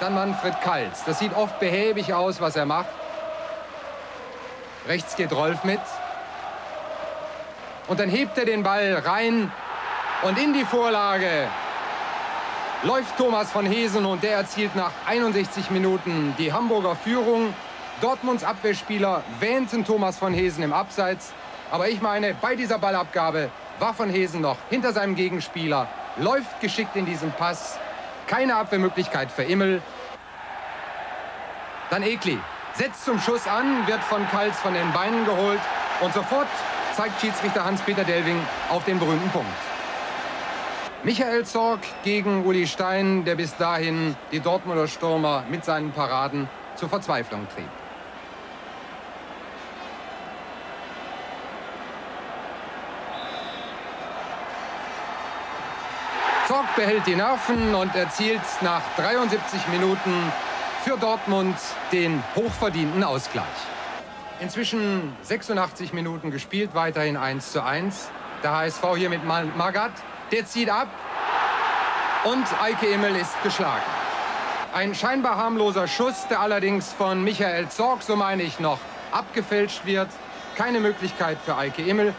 Dann Manfred Kaltz. Das sieht oft behäbig aus, was er macht. Rechts geht Rolf mit. Und dann hebt er den Ball rein und in die Vorlage läuft Thomas von Hesen und der erzielt nach 61 Minuten die Hamburger Führung. Dortmunds Abwehrspieler wähnten Thomas von Hesen im Abseits. Aber ich meine, bei dieser Ballabgabe war von Hesen noch hinter seinem Gegenspieler, läuft geschickt in diesen Pass. Keine Abwehrmöglichkeit für Immel. Dann Ekli. Setzt zum Schuss an, wird von Kals von den Beinen geholt. Und sofort zeigt Schiedsrichter Hans-Peter Delving auf den berühmten Punkt. Michael Zorg gegen Uli Stein, der bis dahin die Dortmunder Stürmer mit seinen Paraden zur Verzweiflung trieb. Zorg behält die Nerven und erzielt nach 73 Minuten für Dortmund den hochverdienten Ausgleich. Inzwischen 86 Minuten gespielt, weiterhin 1 zu 1. Der HSV hier mit Magat, der zieht ab und Eike Immel ist geschlagen. Ein scheinbar harmloser Schuss, der allerdings von Michael Zorg, so meine ich noch, abgefälscht wird. Keine Möglichkeit für Eike Immel.